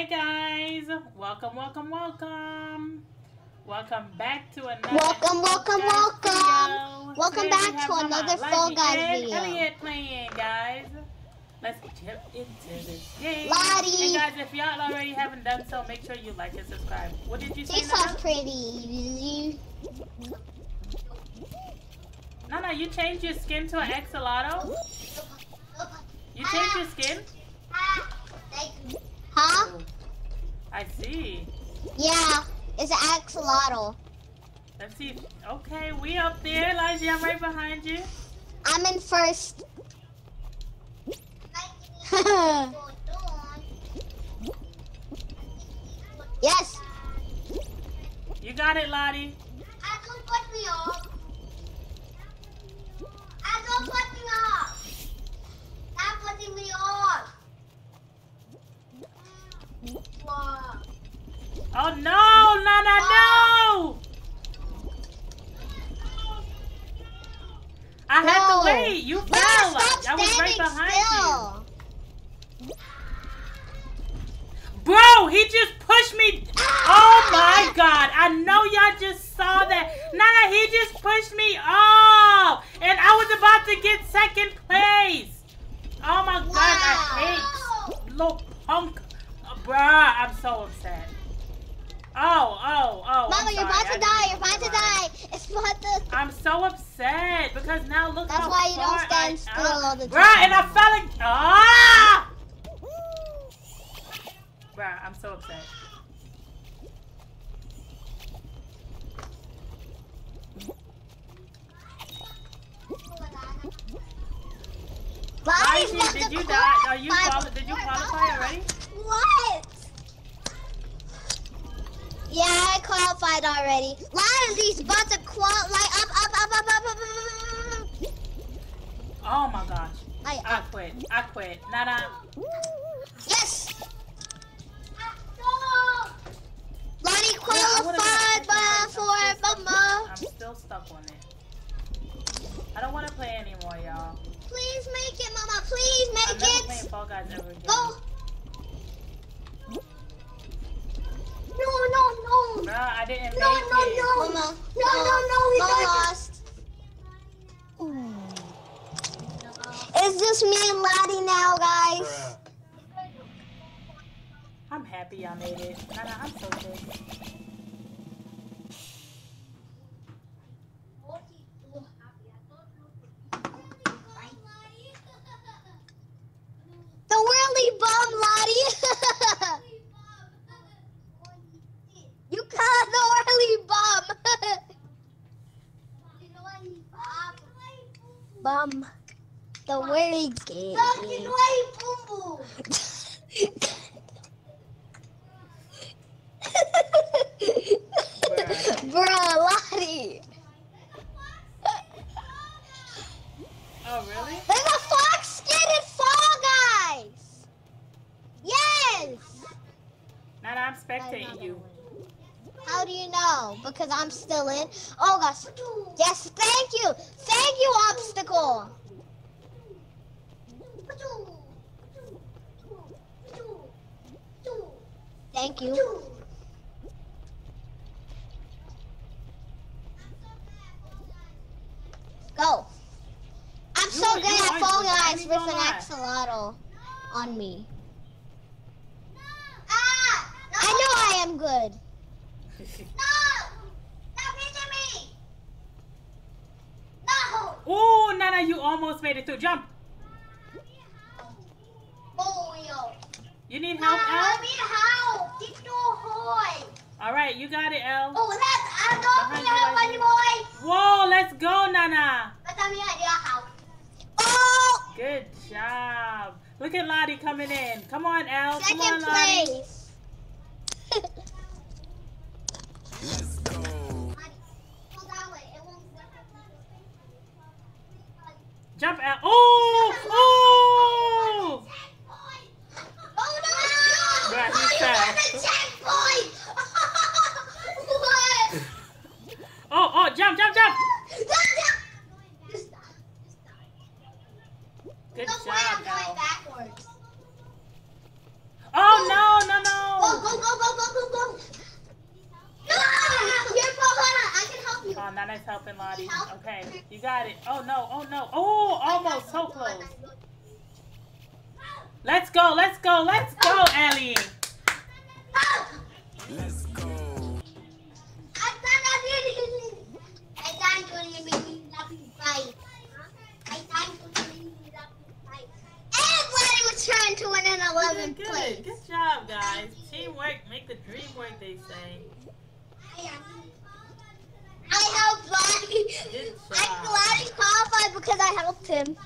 Hey guys, welcome, welcome, welcome. Welcome back to another Welcome, welcome, welcome. Welcome Today back to another Fall Guys video. Elliot playing, guys. Let's jump into this game. Lottie. And guys, if y'all already haven't done so, make sure you like and subscribe. What did you say? This Nana? pretty. Nana, you changed your skin to an axolotl? You changed your skin? Huh? I see. Yeah, it's an axolotl. Let's see. Okay, we up there, Elijah. I'm right behind you. I'm in first. yes. You got it, Lottie. Oh no, Nana, no! I had to wait. You No, fell. stop I was right behind still. you. Bro, he just pushed me. Oh my god. I know y'all just saw that. Nana, he just pushed me off. And I was about to get second place. Oh my god, I hate little punk. Uh, bruh, I'm so upset. Oh, oh, oh. Mama, I'm you're about to die. You're about to die. It's about to. I'm so upset because now look That's how why you don't stand I still all the Bruh, time. and I fell in. Ah! Bruh, I'm so upset. About did you die? Are you quali- did you qualify already? What? Yeah, I qualified already. A lot of these bots are qualified. Like, up, up, up, up, up, up, up, Oh my gosh. I, I quit. I quit. Nada. Yes! Lonnie qualified yeah, for Mama. I'm still stuck on it. I don't want to play anymore, y'all. Please make it, Mama. Please make I'm it. I'm never playing Fall Guys ever again. Go. Uh, I didn't No, make no, it. no. Mama. No, no, no. We Mama lost. It's just me and Lottie now, guys. I'm happy I made it. Nana, I'm so pissed. The whirly bum, Lottie. you caught the whirly bum. Bum. The whirly game. Fucking way, boom boom. Bruh, Lottie. Oh, really? There's a fox skin in Fall Guys. Yes. Nana, I'm spectating you. How do you know? Because I'm still in. Oh gosh. Yes, thank you. Thank you, obstacle. Thank you. Go. I'm so good at are Fall Guys with an lie. axolotl on me. Ah! I know I am good. Ooh, Nana, you almost made it through. Jump. You need help, El? All right, you got it, El. Oh, that's a double help, buddy boy. Whoa, let's go, Nana. Oh, Good job. Look at Lottie coming in. Come on, El. Come on, Lottie. place. Jump, El. Oh, oh. Oh no! Right, he's fast. What? Oh, oh, jump, jump, jump. Good Look why job, I'm going El. backwards. Oh, no, no, no. is helping Lottie. Okay, you got it. Oh no, oh no. Oh, almost so close. Let's go, let's go, let's go, Ellie. Let's go. trying to win in 11th Good, place. good, good job, guys. Teamwork, make the dream work, they say. I helped Lottie. I'm glad he qualified because I helped him.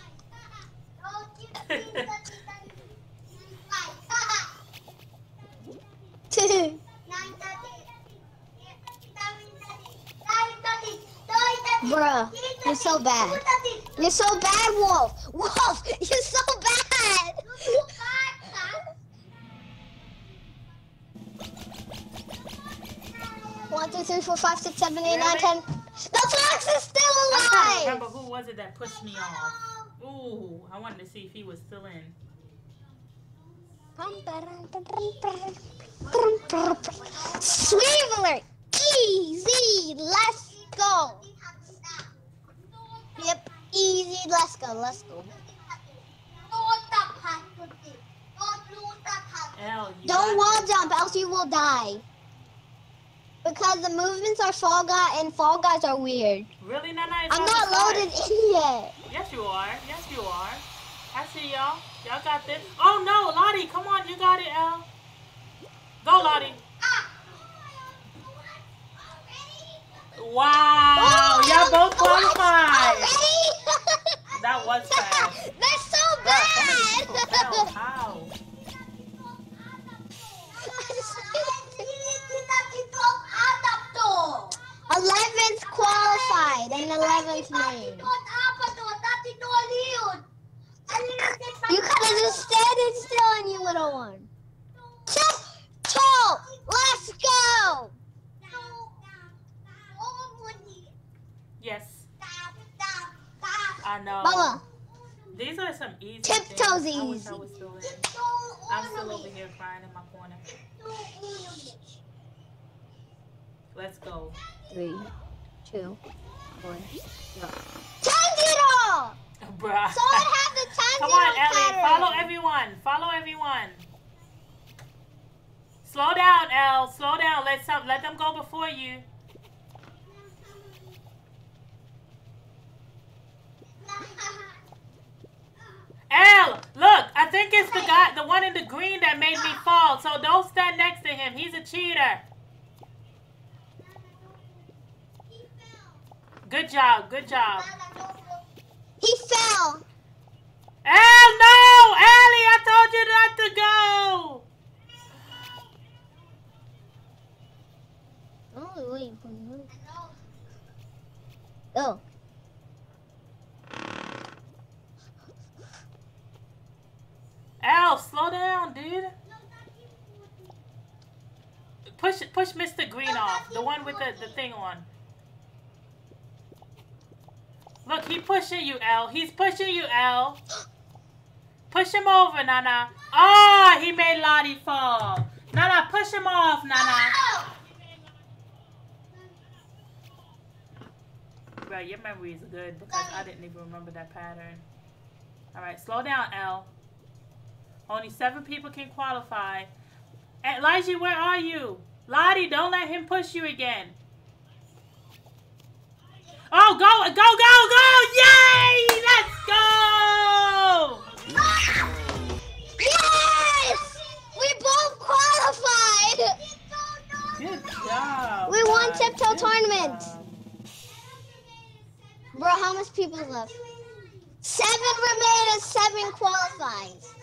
Bruh, you're so bad. You're so bad, Wolf. Wolf, you're so bad. One, two, three, four, five, six, seven, eight, nine, ten. The fox is still I'm trying to alive. remember who was it that pushed me off. Ooh, I wanted to see if he was still in. Swiveller, easy, let's go. Yep, easy, let's go, let's go. L, Don't wall jump, else you will die. Because the movements are Fall Guy and Fall Guys are weird. Really, Nana? I'm not loaded in yet. Yes, you are. Yes, you are. I see y'all. Y'all got this. Oh no, Lottie, come on, you got it, L. Go, Lottie. Ah. Wow, y'all both qualified. Already? That was fast. That's so Bruh, so many people fell. bad. How? Eleventh qualified and eleventh name. You could have just standing still and you would have won. Tip toe, let's go. Yes, I know. Mama, These are some easy Tiptoes things. I wish easy. I was still in. I'm still over here crying in my corner. Let's go. three, two, one, go. Tanjiro! Bruh. Someone have the Tanjiro Come on, Ellie. pattern. Follow everyone. Follow everyone. Slow down, Elle. Slow down. Let some. Let them go before you. Elle, look. I think it's the guy, the one in the green that made me fall. So don't stand next to him. He's a cheater. Good job. Good job. He fell. Elle, no! Ellie, I told you not to go. Oh, wait. wait. Oh. Al, slow down, dude. Push push Mr. Green off. The one with the, the thing on. Look, he pushing you, Al. He's pushing you, Al. Push him over, Nana. Oh, he made Lottie fall. Nana, push him off, Nana. Bro, your memory is good because I didn't even remember that pattern. All right, slow down, L. Only seven people can qualify. Elijah, where are you? Lottie, don't let him push you again. Oh, go, go, go, go! Yay! Let's go! Yes! We both qualified. Good job. We won tiptoe tournament. job. Bro, how much people left? Seven remain and seven qualifies.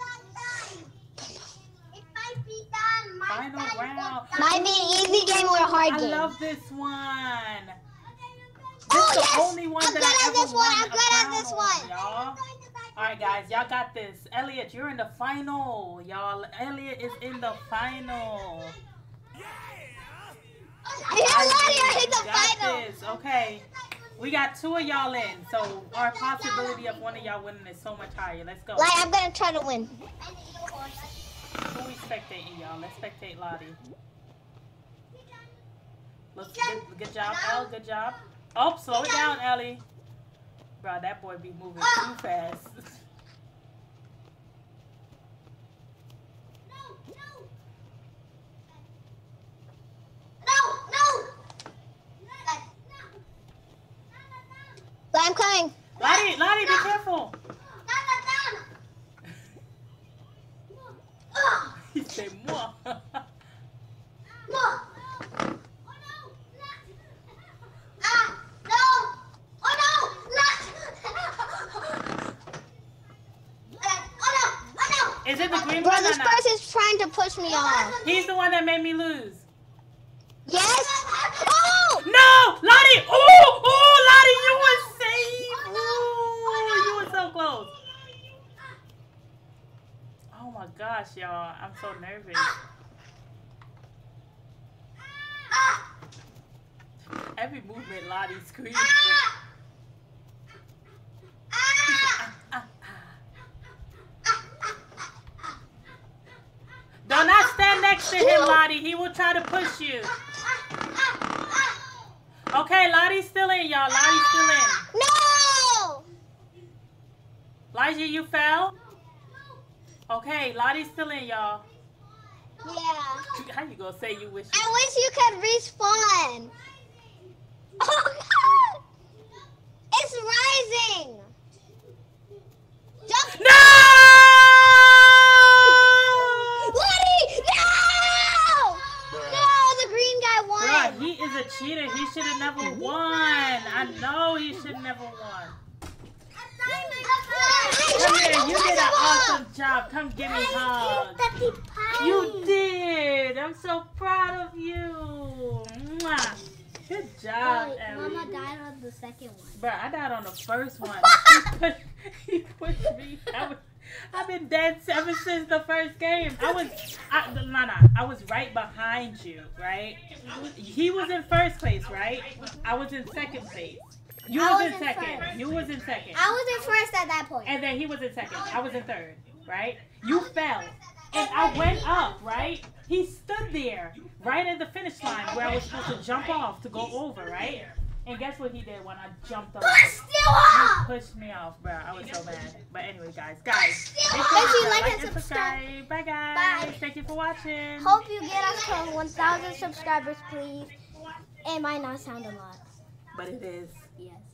Final round. Might be an easy game or a hard I game. love this one. Oh, this Oh, is the yes! only one I'm that good I at ever this one. won I'm good at this one. Y'all. All right, guys, y'all got this. Elliot, you're in the final, y'all. Elliot is in the final. Yeah, Lottie, I hit the got final. this. Okay. We got two of y'all in, so our possibility of one of y'all winning is so much higher. Let's go. Like, I'm gonna try to win. Who we spectating, y'all? Let's spectate Lottie. Look, good, good job, Elle. Good job. Oh, slow it down, Ellie. Bro, that boy be moving ah. too fast. I'm coming. Lottie, Lottie, be careful. He said, moi. Is it the oh, green Bro, this person's trying to push me off. He's the one that made me lose. Yes? Oh! No, Lottie! Oh, oh, Lottie, you were safe. Oh, you were so close. Oh my gosh, y'all, I'm so nervous. Every movement, Lottie screams. Do not stand next to him, Lottie. He will try to push you. Okay, Lottie's still in, y'all. Lottie's still in. No! Elijah, you fell? Okay, Lottie's still in, y'all. Yeah. How you gonna say you wish? I wish you could respawn. Oh god! It's rising! Jump! No! Woody! No! No, the green guy won! He is a cheater. He should have never won. I know he should never won. Come here, you did an awesome job. Come give me a hug. You did. I'm so proud of you. Mwah. Good job, Ellie. Mama died on the second one. Bro, I died on the first one. he, pushed, he pushed me. I was, I've been dead ever since the first game. I was, I, no, no, I was right behind you, right? He was in first place, right? I was in second place. You I was, was in in second. first. You was in second. I was in first at that point. And then he was in second. I was in third, right? You fell. And I went up, right? He stood there, right at the finish line where I was supposed to jump off to go over, right? And guess what he did when I jumped off? Still He up! pushed me off, bro. I was so mad. But anyway, guys, guys, Make sure you like and subscribe. Bye, guys. Bye. Thank you for watching. Hope you get us to 1,000 subscribers, please. It might not sound a lot. But it is. Yes.